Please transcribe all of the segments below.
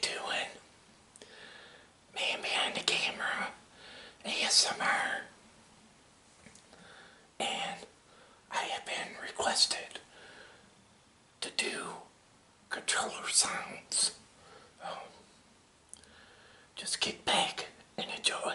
doing? Man behind the camera, ASMR. And I have been requested to do controller sounds. Um, just kick back and enjoy.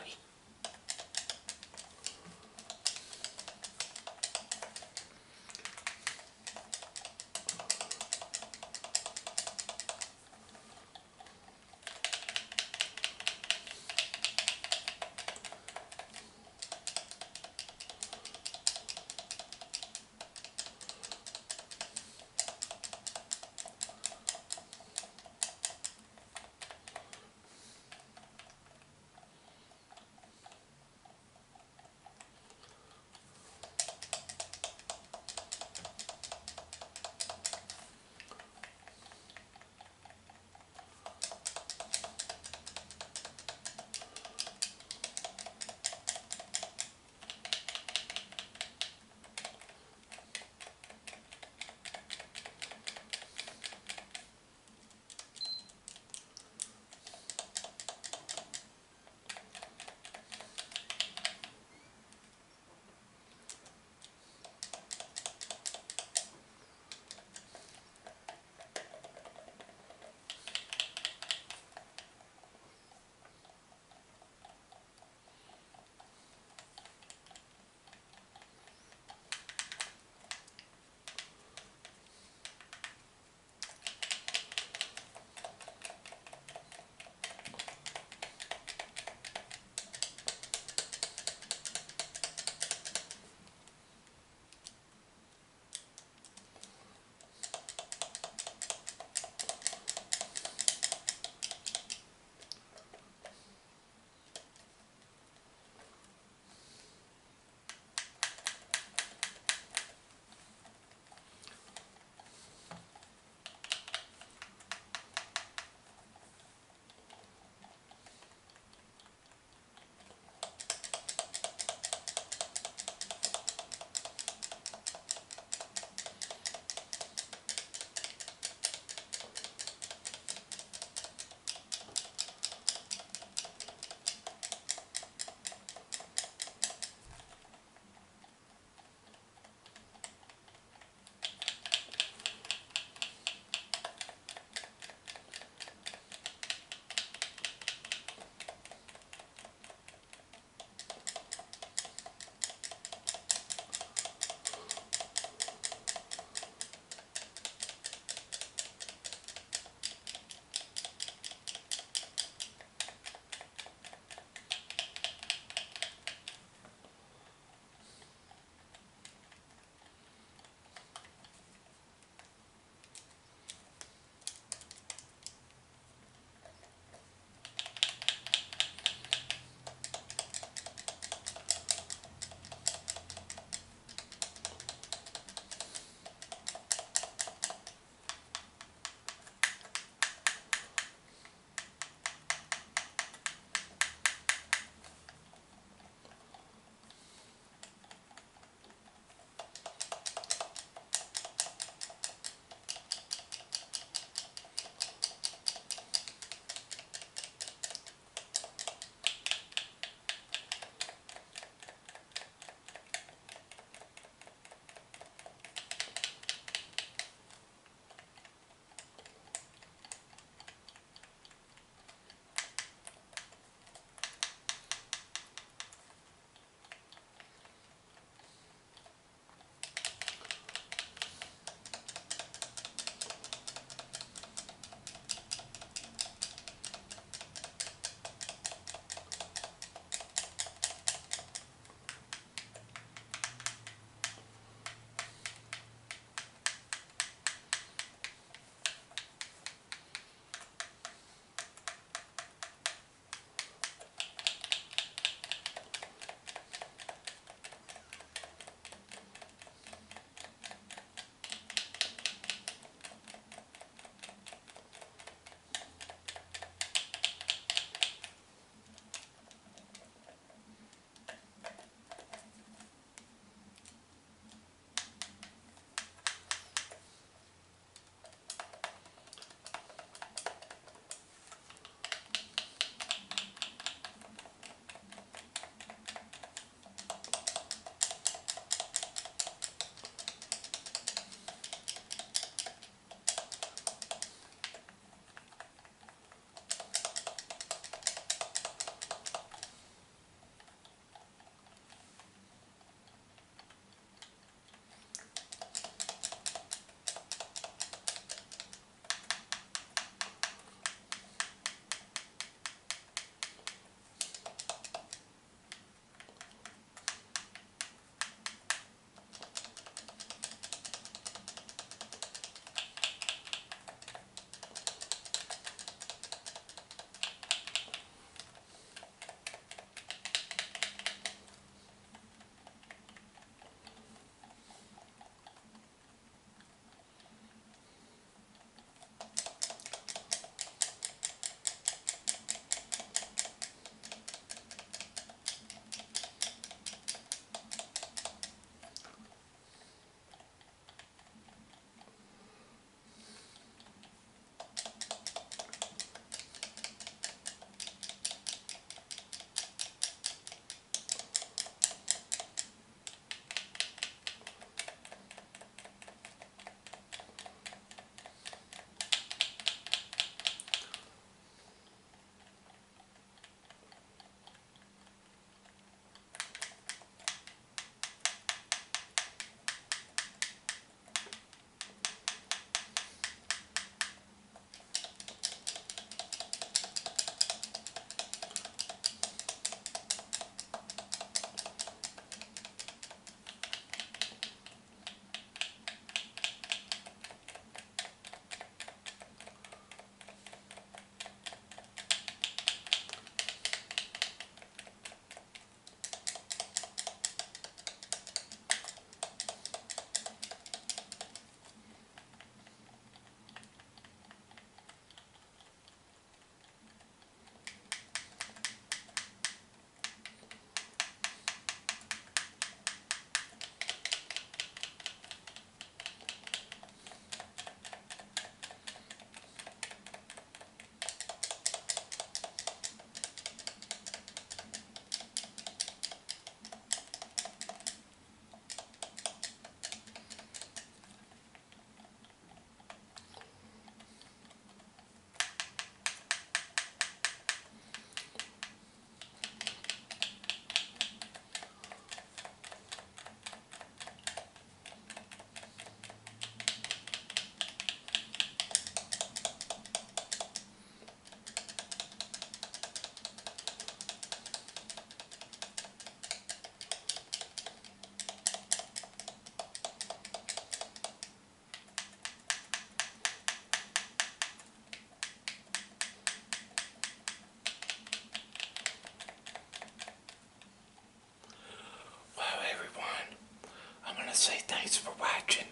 to say thanks for watching.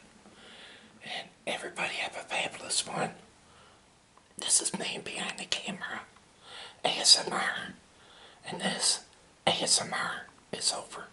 And everybody have a fabulous one. This is me behind the camera. ASMR. And this ASMR is over.